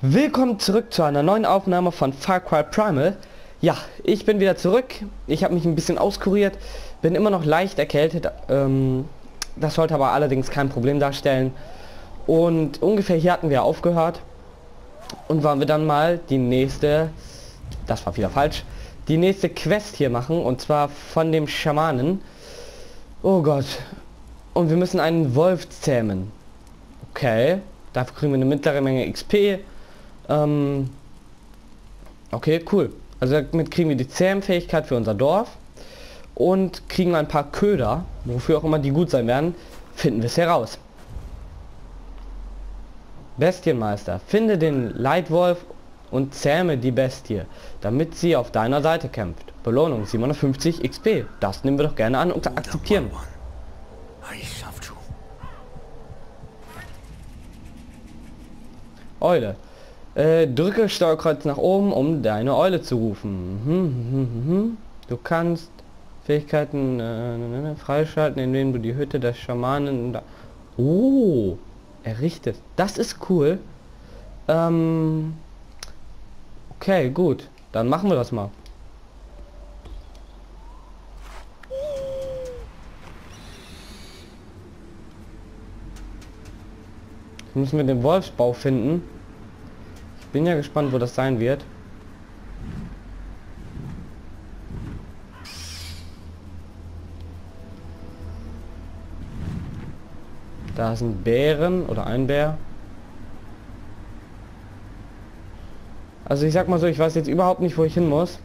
Willkommen zurück zu einer neuen Aufnahme von Far Cry Primal. Ja, ich bin wieder zurück. Ich habe mich ein bisschen auskuriert, bin immer noch leicht erkältet. Ähm, das sollte aber allerdings kein Problem darstellen. Und ungefähr hier hatten wir aufgehört. Und wollen wir dann mal die nächste, das war wieder falsch, die nächste Quest hier machen. Und zwar von dem Schamanen. Oh Gott. Und wir müssen einen Wolf zähmen. Okay. Dafür kriegen wir eine mittlere Menge XP. Ähm, okay, cool. Also damit kriegen wir die Zähmfähigkeit für unser Dorf und kriegen ein paar Köder, wofür auch immer die gut sein werden, finden wir es heraus. Bestienmeister, finde den Leitwolf und zähme die Bestie, damit sie auf deiner Seite kämpft. Belohnung 750 XP. Das nehmen wir doch gerne an und akzeptieren. Eule. Äh, drücke Steuerkreuz nach oben, um deine Eule zu rufen. Mhm, mhm, mhm. Du kannst Fähigkeiten äh, ne, ne, freischalten, indem du die Hütte der Schamanen... Da oh, errichtest. Das ist cool. Ähm, okay, gut. Dann machen wir das mal. Müssen wir den Wolfsbau finden. Ich bin ja gespannt, wo das sein wird. Da sind Bären oder ein Bär. Also ich sag mal so, ich weiß jetzt überhaupt nicht, wo ich hin muss.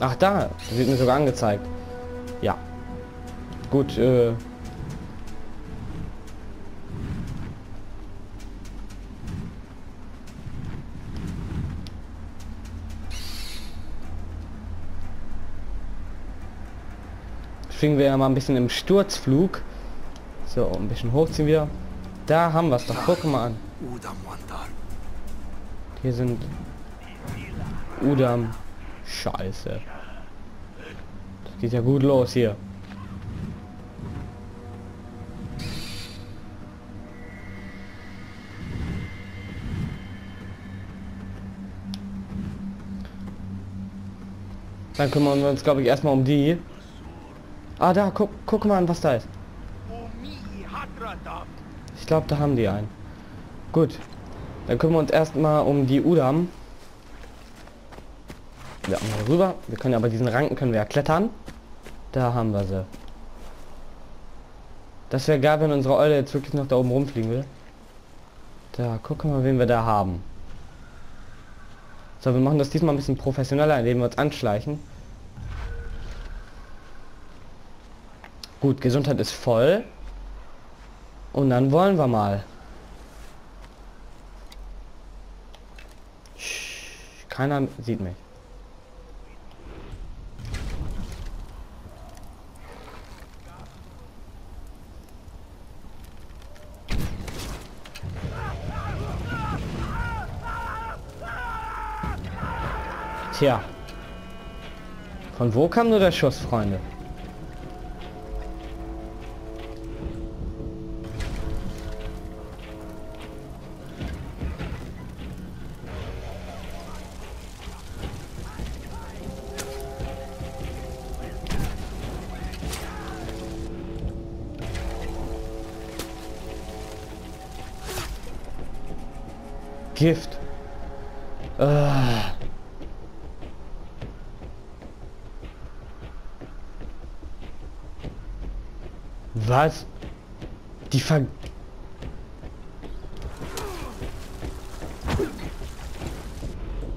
Ach da, wird mir sogar angezeigt. Ja. Gut, äh, fliegen wir ja mal ein bisschen im Sturzflug. So, ein bisschen hochziehen wir. Da haben wir es doch. Guck mal an. Hier sind Udam. Scheiße. Das geht ja gut los hier. Dann kümmern wir uns, glaube ich, erstmal um die. Ah, da, guck, guck mal an, was da ist. Ich glaube, da haben die einen. Gut. Dann kümmern wir uns erstmal um die Udam. Ja, mal rüber. Wir können aber diesen Ranken können wir ja klettern. Da haben wir sie. Das wäre geil, wenn unsere Eule jetzt wirklich noch da oben rumfliegen will. Da, gucken wir mal, wen wir da haben. So, wir machen das diesmal ein bisschen professioneller, indem wir uns anschleichen. Gut, Gesundheit ist voll. Und dann wollen wir mal. Keiner sieht mich. Tja. Von wo kam nur der Schuss, Freunde? Gift. Ah. Was? Die ver...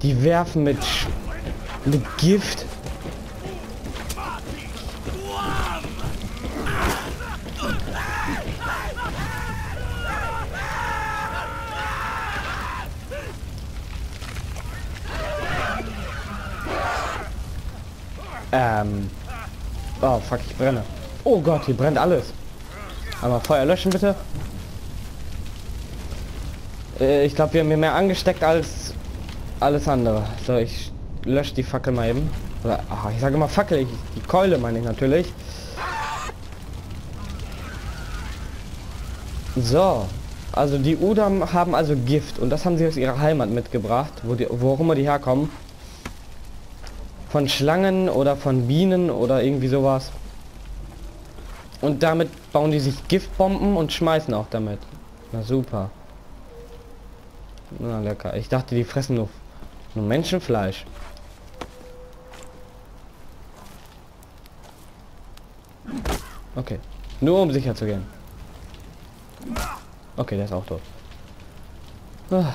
Die werfen mit... Sch mit Gift. Brenne. Oh Gott, hier brennt alles. Aber Feuer löschen bitte. Äh, ich glaube, wir haben hier mehr angesteckt als alles andere. So, ich lösche die Fackel mal eben. Oder, ach, ich sage immer Fackel, ich, die Keule meine ich natürlich. So, also die Udam haben also Gift und das haben sie aus ihrer Heimat mitgebracht, wo die, wo auch immer die herkommen. Von Schlangen oder von Bienen oder irgendwie sowas. Und damit bauen die sich Giftbomben und schmeißen auch damit. Na super. Na lecker. Ich dachte, die fressen nur, nur Menschenfleisch. Okay. Nur um sicher zu gehen. Okay, der ist auch tot. Ah.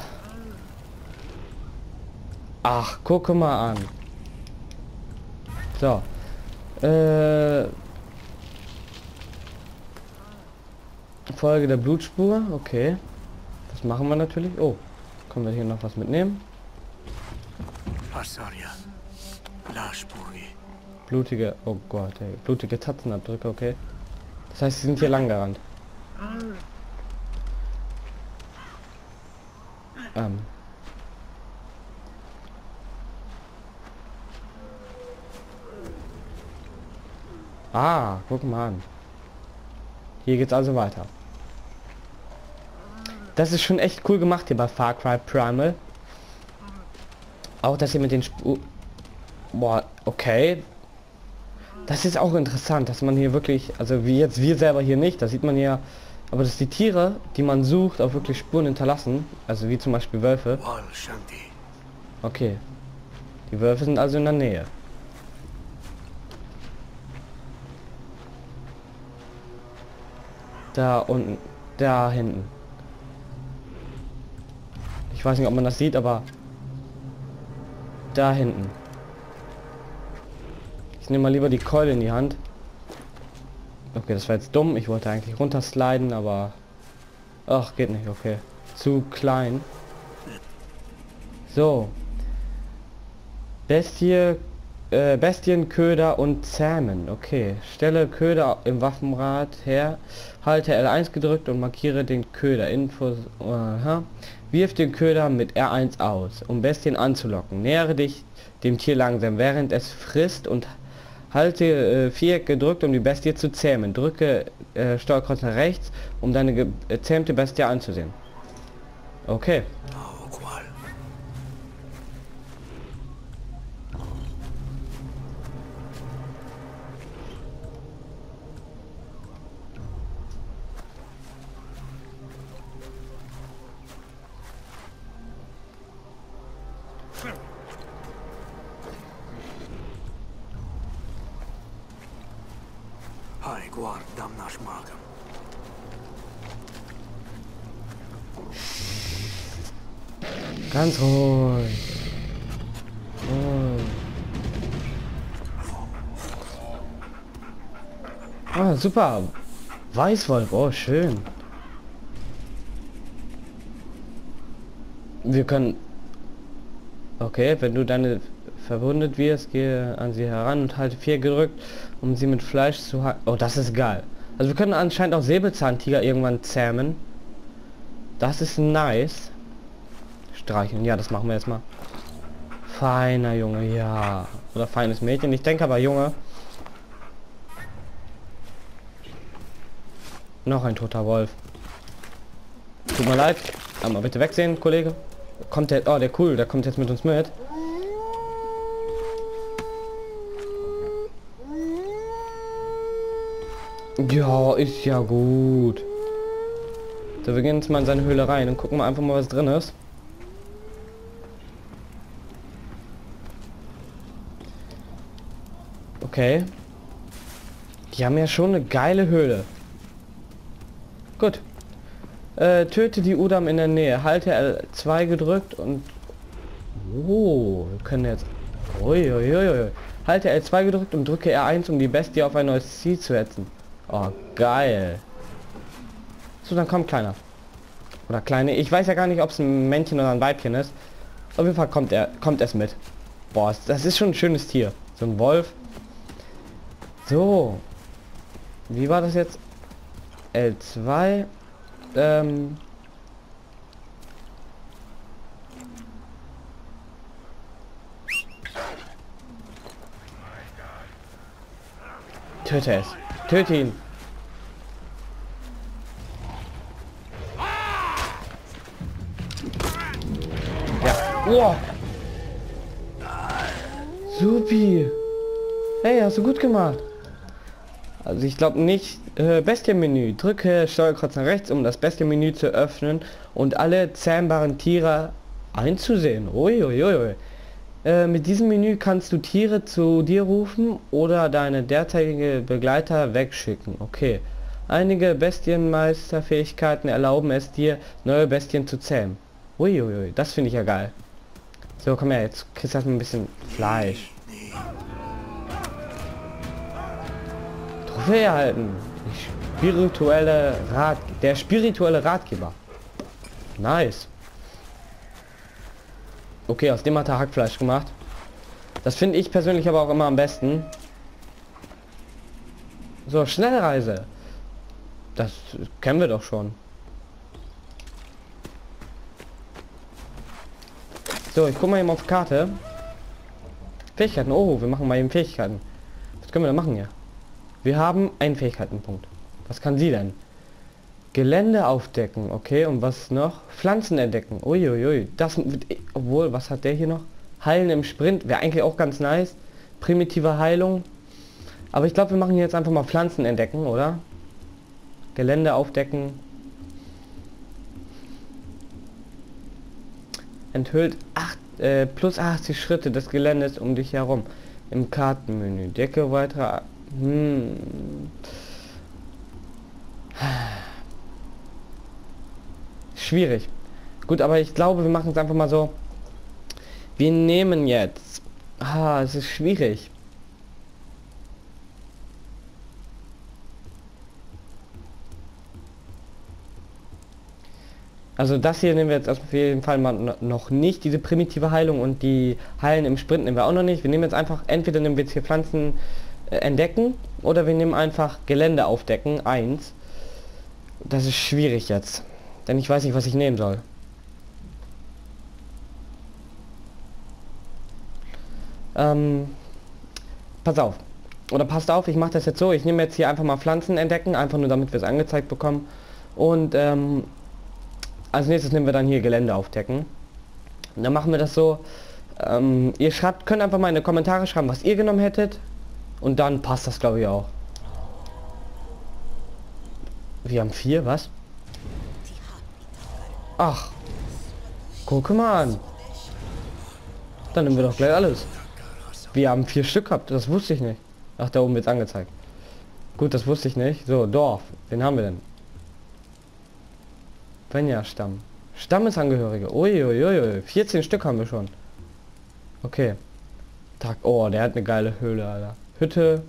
Ach, gucke mal an. So. Äh, Folge der Blutspur. Okay. Das machen wir natürlich. Oh. Können wir hier noch was mitnehmen? Blutige, oh Gott, ey. Blutige Tatzenabdrücke, okay. Das heißt, sie sind hier lang gerannt. Ähm. Ah, guck mal an. Hier geht's also weiter. Das ist schon echt cool gemacht hier bei Far Cry Primal. Auch dass ihr mit den Spu Boah, okay. Das ist auch interessant, dass man hier wirklich, also wie jetzt wir selber hier nicht, da sieht man ja, aber dass die Tiere, die man sucht, auch wirklich Spuren hinterlassen, also wie zum Beispiel Wölfe. Okay. Die Wölfe sind also in der Nähe. Da unten, da hinten. Ich weiß nicht, ob man das sieht, aber da hinten. Ich nehme mal lieber die Keule in die Hand. Okay, das war jetzt dumm. Ich wollte eigentlich runtersliden, aber... Ach, geht nicht, okay. Zu klein. So. Bestie, äh, Bestien, Köder und Zähmen. Okay. Stelle Köder im Waffenrad her. Halte L1 gedrückt und markiere den Köder. Infos. Aha. Wirf den Köder mit R1 aus, um Bestien anzulocken. Nähere dich dem Tier langsam, während es frisst und Halte äh, Viereck gedrückt, um die Bestie zu zähmen. Drücke äh, Steuerkreuz nach rechts, um deine gezähmte Bestie anzusehen. Okay. Ah, super. Weißwolf, oh schön. Wir können... Okay, wenn du deine verwundet wirst, gehe an sie heran und halte vier gedrückt, um sie mit Fleisch zu hacken. Oh, das ist geil. Also wir können anscheinend auch Säbelzahntiger irgendwann zähmen. Das ist nice. Streicheln, ja, das machen wir jetzt mal. Feiner Junge, ja. Oder feines Mädchen. Ich denke aber Junge. Noch ein toter Wolf. Tut mir leid. Aber bitte wegsehen, Kollege. Kommt der... Oh, der cool. Der kommt jetzt mit uns mit. Ja, ist ja gut. So, wir gehen jetzt mal in seine Höhle rein und gucken mal einfach mal, was drin ist. Okay. Die haben ja schon eine geile Höhle. Äh, töte die Udam in der Nähe. Halte L2 gedrückt und... Oh, wir können jetzt... Uiuiui. Halte L2 gedrückt und drücke R1, um die Bestie auf ein neues Ziel zu setzen. Oh, geil. So, dann kommt kleiner. Oder kleine. Ich weiß ja gar nicht, ob es ein Männchen oder ein Weibchen ist. Auf jeden Fall kommt er, kommt es mit. Boah, das ist schon ein schönes Tier. So ein Wolf. So. wie war das jetzt? L2. Ähm, Töte es. Töte ihn. Ja. Wow. Supi. Hey, hast du gut gemacht. Also ich glaube nicht. Äh, Bestienmenü. Drücke Steuerkreuz nach rechts, um das Bestienmenü zu öffnen und alle zähmbaren Tiere einzusehen. Uiuiui. Äh, mit diesem Menü kannst du Tiere zu dir rufen oder deine derzeitige Begleiter wegschicken. Okay. Einige Bestienmeisterfähigkeiten erlauben es dir, neue Bestien zu zähmen. Uiuiui, das finde ich ja geil. So, komm her, jetzt kriegst du erstmal ein bisschen Fleisch. Trophäe erhalten. Die spirituelle Rat, der spirituelle Ratgeber. Nice. Okay, aus dem hat er Hackfleisch gemacht. Das finde ich persönlich aber auch immer am besten. So, Schnellreise. Das kennen wir doch schon. So, ich gucke mal eben auf Karte. Fähigkeiten. Oh, wir machen mal eben Fähigkeiten. Was können wir da machen hier? Wir haben einen Fähigkeitenpunkt. Was kann sie denn? Gelände aufdecken, okay, und was noch? Pflanzen entdecken. Uiuiui, das obwohl, was hat der hier noch? Heilen im Sprint, wäre eigentlich auch ganz nice. Primitive Heilung. Aber ich glaube, wir machen jetzt einfach mal Pflanzen entdecken, oder? Gelände aufdecken. Enthüllt 8, äh, plus 80 Schritte des Geländes um dich herum. Im Kartenmenü. Decke weitere... Hm. schwierig. Gut, aber ich glaube, wir machen es einfach mal so. Wir nehmen jetzt. Ah, es ist schwierig. Also das hier nehmen wir jetzt auf jeden Fall mal noch nicht, diese primitive Heilung und die Heilen im Sprint nehmen wir auch noch nicht. Wir nehmen jetzt einfach, entweder nehmen wir jetzt hier Pflanzen entdecken oder wir nehmen einfach Gelände aufdecken, eins. Das ist schwierig jetzt. Denn ich weiß nicht, was ich nehmen soll. Ähm, pass auf. Oder passt auf, ich mache das jetzt so. Ich nehme jetzt hier einfach mal Pflanzen entdecken, einfach nur damit wir es angezeigt bekommen. Und ähm, als nächstes nehmen wir dann hier Gelände aufdecken. Und dann machen wir das so. Ähm, ihr schreibt, könnt einfach mal in die Kommentare schreiben, was ihr genommen hättet. Und dann passt das glaube ich auch. Wir haben vier, was? Ach. Guck mal an. Dann nehmen wir doch gleich alles. Wir haben vier Stück gehabt. Das wusste ich nicht. Ach, da oben wird angezeigt. Gut, das wusste ich nicht. So, Dorf. Wen haben wir denn? Venja Stamm. Stammesangehörige. Uiuiui. 14 Stück haben wir schon. Okay. Tag. Oh, der hat eine geile Höhle, Alter. Hütte.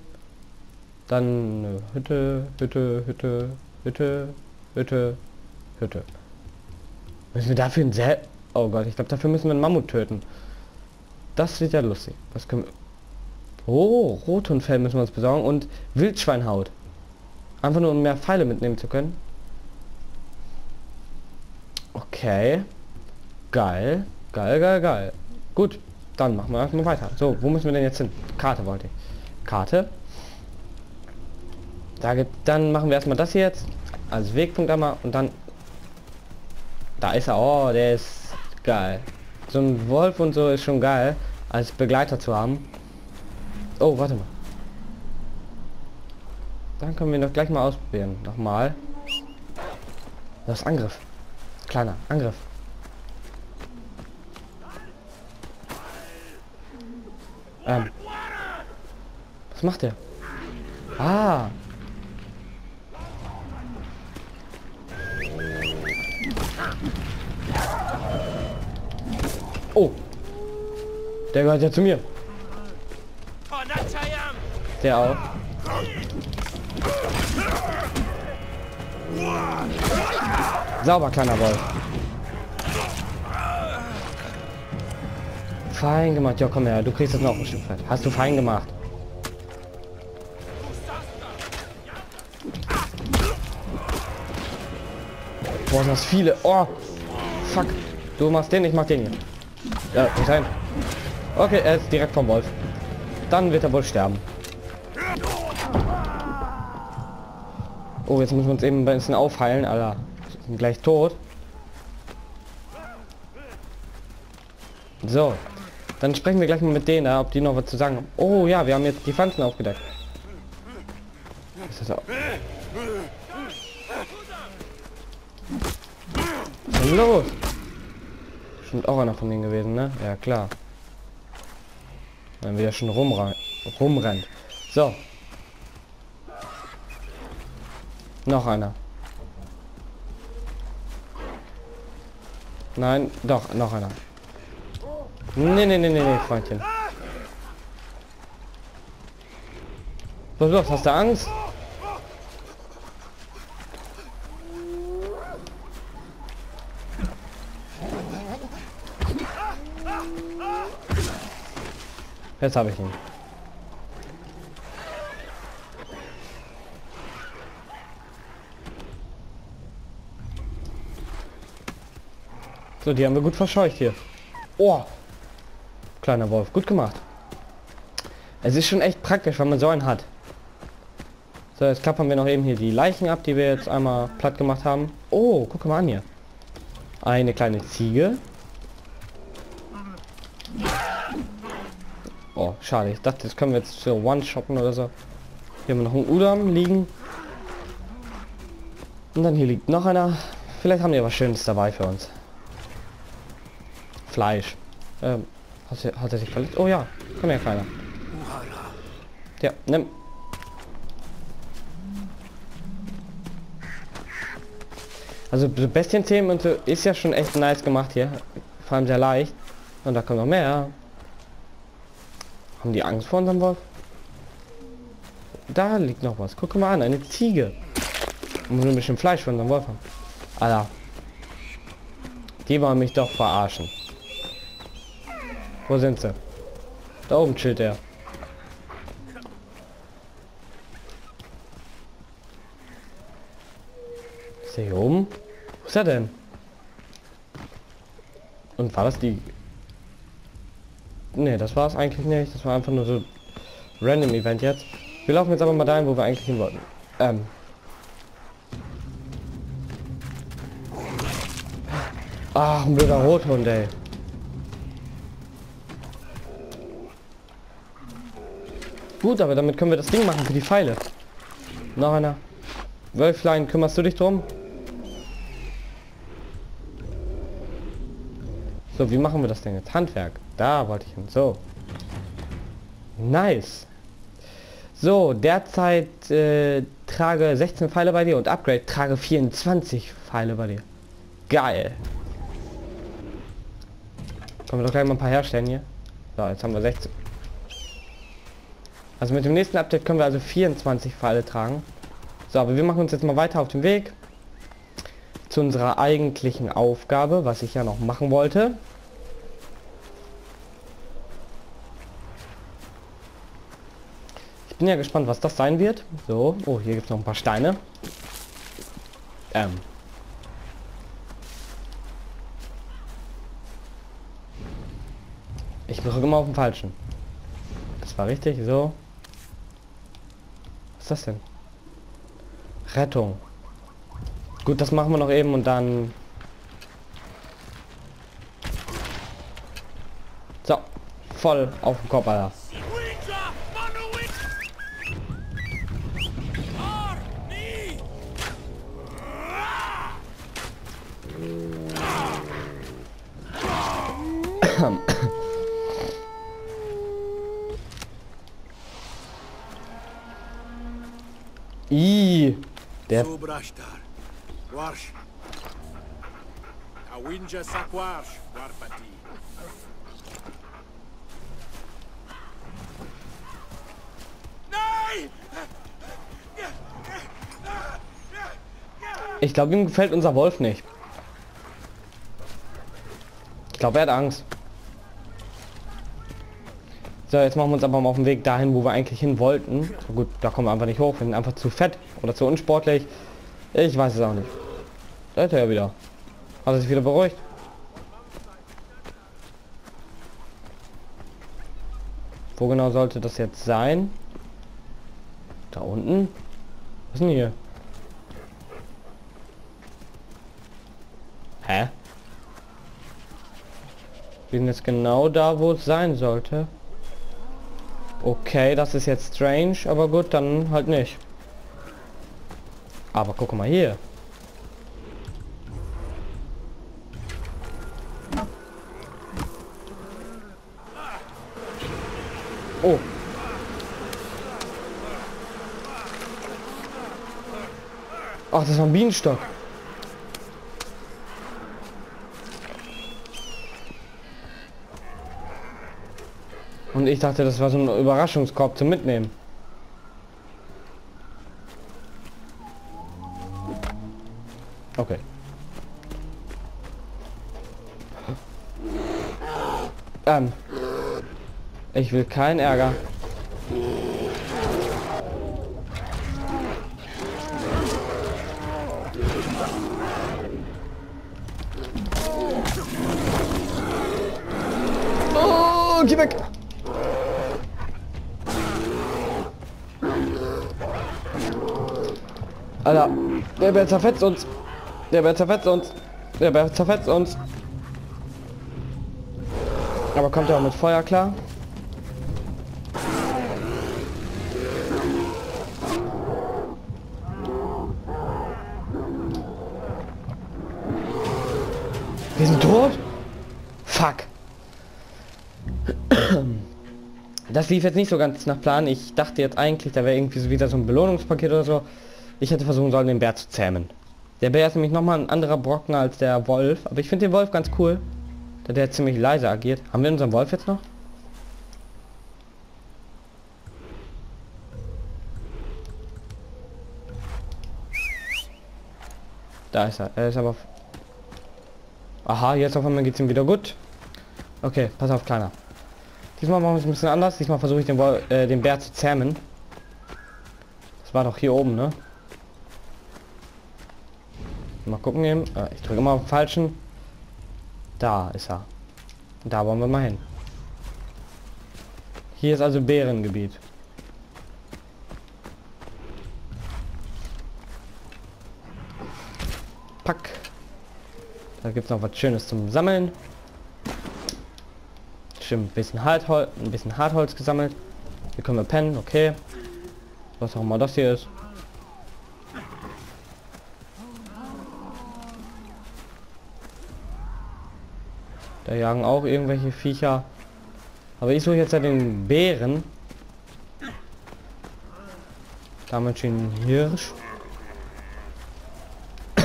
Dann eine Hütte, Hütte, Hütte, Hütte, Hütte, Hütte. Müssen wir dafür ein sehr... Oh Gott, ich glaube, dafür müssen wir einen Mammut töten. Das wird ja lustig. Was können wir... Oh, Rothundfell müssen wir uns besorgen und Wildschweinhaut. Einfach nur, um mehr Pfeile mitnehmen zu können. Okay. Geil. Geil, geil, geil. Gut, dann machen wir erstmal weiter. So, wo müssen wir denn jetzt hin? Karte wollte ich. Karte. Da gibt, dann machen wir erstmal das jetzt als Wegpunkt einmal und dann da ist er. Oh, der ist geil. So ein Wolf und so ist schon geil, als Begleiter zu haben. Oh, warte mal. Dann können wir doch gleich mal ausprobieren. Nochmal. Das Angriff. Kleiner Angriff. Ähm. Was macht der? Ah, Oh. Der gehört ja zu mir. Der auch. Sauber, kleiner Wolf. Fein gemacht. Ja, komm her. Du kriegst jetzt noch ein Stück Fett. Hast du fein gemacht. Boah, das viele. Oh, fuck. Du machst den, ich mach den hier. Ja, nicht sein. Okay, er ist direkt vom Wolf. Dann wird er wohl sterben. Oh, jetzt müssen wir uns eben ein bisschen aufheilen, Alter. Sind gleich tot. So. Dann sprechen wir gleich mal mit denen, ob die noch was zu sagen haben. Oh ja, wir haben jetzt die Pflanzen aufgedeckt. Ist das auch? Was ist los? Stimmt auch einer von denen gewesen, ne? Ja, klar. Wenn wir schon rumrennen. rumrennt. So. Noch einer. Nein, doch, noch einer. Nee, nee, nee, nee, nee, Freundchen. Was los? Hast du Angst? Jetzt habe ich ihn. So, die haben wir gut verscheucht hier. Oh, kleiner Wolf, gut gemacht. Es ist schon echt praktisch, wenn man so einen hat. So, jetzt klappern wir noch eben hier die Leichen ab, die wir jetzt einmal platt gemacht haben. Oh, guck mal an hier. Eine kleine Ziege. Oh, schade. Ich dachte, das können wir jetzt für One-Shoppen oder so. Hier haben wir noch einen Udam liegen. Und dann hier liegt noch einer. Vielleicht haben die was Schönes dabei für uns. Fleisch. Ähm, hat, er, hat er sich verletzt? Oh ja, her, Kleiner. Uhara. Ja, nimm. Also so Bestienthemen ist ja schon echt nice gemacht hier. Vor allem sehr leicht. Und da kommt noch mehr. Haben die Angst vor unserem Wolf? Da liegt noch was. Guck mal an, eine Ziege. Nur ein bisschen Fleisch von unserem Wolf haben. Alter. Die wollen mich doch verarschen. Wo sind sie? Da oben chillt er. Ist der hier oben? Wo ist er denn? Und war das die... Ne, das war es eigentlich nicht. Das war einfach nur so random Event jetzt. Wir laufen jetzt aber mal dahin, wo wir eigentlich hin wollten. Ähm. Ach, ein blöder Rothund, ey. Gut, aber damit können wir das Ding machen für die Pfeile. Noch einer. Wölflein, kümmerst du dich drum? So, wie machen wir das denn jetzt? Handwerk. Da wollte ich hin. So. Nice. So, derzeit äh, trage 16 Pfeile bei dir und Upgrade trage 24 Pfeile bei dir. Geil. Können wir doch gleich mal ein paar herstellen hier. So, jetzt haben wir 16. Also mit dem nächsten Update können wir also 24 Pfeile tragen. So, aber wir machen uns jetzt mal weiter auf den Weg zu unserer eigentlichen Aufgabe, was ich ja noch machen wollte. Ich bin ja gespannt, was das sein wird. So, oh, hier gibt es noch ein paar Steine. Ähm. Ich drücke immer auf den falschen. Das war richtig, so. Was ist das denn? Rettung. Gut, das machen wir noch eben und dann... So, voll auf den Kopf, Alter. I, der. Warsh. Awinja Sakwarsh, Warpati. Nein! Ich glaube, ihm gefällt unser Wolf nicht. Ich glaube, er hat Angst. So, jetzt machen wir uns aber mal auf den Weg dahin, wo wir eigentlich hin wollten. So gut, da kommen wir einfach nicht hoch. Wir sind einfach zu fett oder zu unsportlich. Ich weiß es auch nicht. Da ist er ja wieder. Hat er sich wieder beruhigt. Wo genau sollte das jetzt sein? Da unten? Was ist denn hier? Hä? Wir sind jetzt genau da, wo es sein sollte. Okay, das ist jetzt strange, aber gut, dann halt nicht. Aber guck mal hier. Oh. Ach, das war ein Bienenstock. Und ich dachte, das war so ein Überraschungskorb zum Mitnehmen. Ähm. Ich will keinen Ärger. Oh, geh weg! Alter, der Bär zerfetzt uns. Der Bär zerfetzt uns. Der Bär zerfetzt uns. Aber kommt er auch mit Feuer klar? Wir sind tot? Fuck. Das lief jetzt nicht so ganz nach Plan. Ich dachte jetzt eigentlich, da wäre irgendwie so wieder so ein Belohnungspaket oder so. Ich hätte versuchen sollen, den Bär zu zähmen. Der Bär ist nämlich nochmal ein anderer Brocken als der Wolf. Aber ich finde den Wolf ganz cool. Da der ziemlich leise agiert. Haben wir unseren Wolf jetzt noch? Da ist er. Er ist aber... Aha, jetzt auf einmal geht es ihm wieder gut. Okay, pass auf, Kleiner. Diesmal machen wir es ein bisschen anders. Diesmal versuche ich den, Wol äh, den Bär zu zähmen. Das war doch hier oben, ne? Mal gucken eben. Äh, ich drücke immer auf den falschen. Da ist er. Da wollen wir mal hin. Hier ist also Bärengebiet. Pack. Da gibt es noch was Schönes zum Sammeln. Stimmt, ein bisschen Hartholz, ein bisschen Hartholz gesammelt. Hier können wir pennen, okay. Was auch immer das hier ist. Da jagen auch irgendwelche Viecher. Aber ich suche jetzt ja den Bären. Damit schon Hirsch.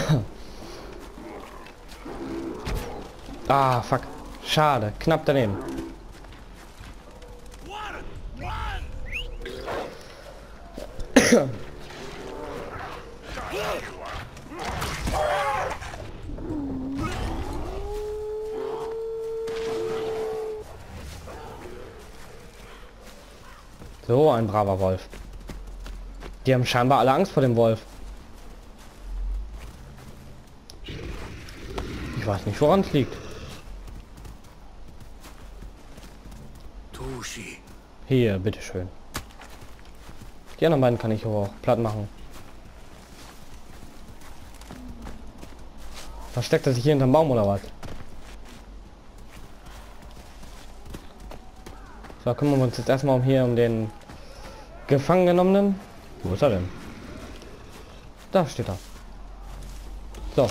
ah, fuck. Schade. Knapp daneben. So, ein braver Wolf. Die haben scheinbar alle Angst vor dem Wolf. Ich weiß nicht, woran es liegt. Hier, bitteschön. Die anderen beiden kann ich auch platt machen. Versteckt er sich hier hinterm Baum oder was? So, kümmern wir uns jetzt erstmal um hier um den gefangen genommenen. Wo ist er denn? Da steht er. So,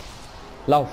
lauf.